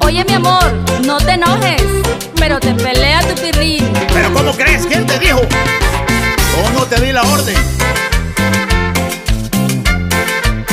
Oye, mi amor, no te enojes, pero te pelea tu pirrín. ¿Pero cómo crees? ¿Quién te dijo? Yo no te di la orden.